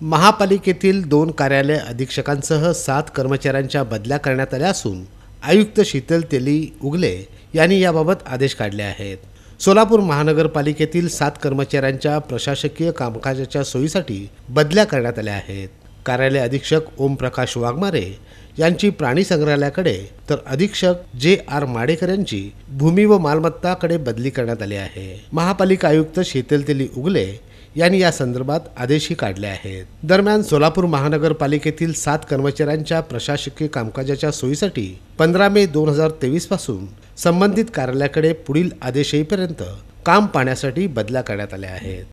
महापालिकेतील दोन कार्यालय अधीक्षकांसह सात कर्मचाऱ्यांच्या बदल्या करण्यात आल्या असून आयुक्त शीतल तेली उगले यांनी याबाबत आदेश काढले आहेत. सोलापूर महानगरपालिकेतील सात कर्मचाऱ्यांच्या प्रशासकीय कामकाजाच्या सोयीसाठी बदल्या करण्यात आल्या आहेत. कार्यालय अधीक्षक ओमप्रकाश वाघमारे यांची प्राणी संग्रहालयाकडे तर अधीक्षक जे आर माडेकर यांची भूमी व मालमत्ताकडे बदली करण्यात आली आहे. महापालिका आयुक्त शीतल तेली उगले यांनी या संदर्भात आदेशही काढले आहेत. दरम्यान सोलापूर महानगरपालिकेतील सात कर्मचाऱ्यांच्या प्रशासकीय कामकाजाच्या सोयीसाठी पंधरा मे दोन हजार तेवीसपासून संबंधित कार्यालयाकडे पुढील आदेश येईपर्यंत काम पाहण्यासाठी बदल्या करण्यात आल्या आहेत.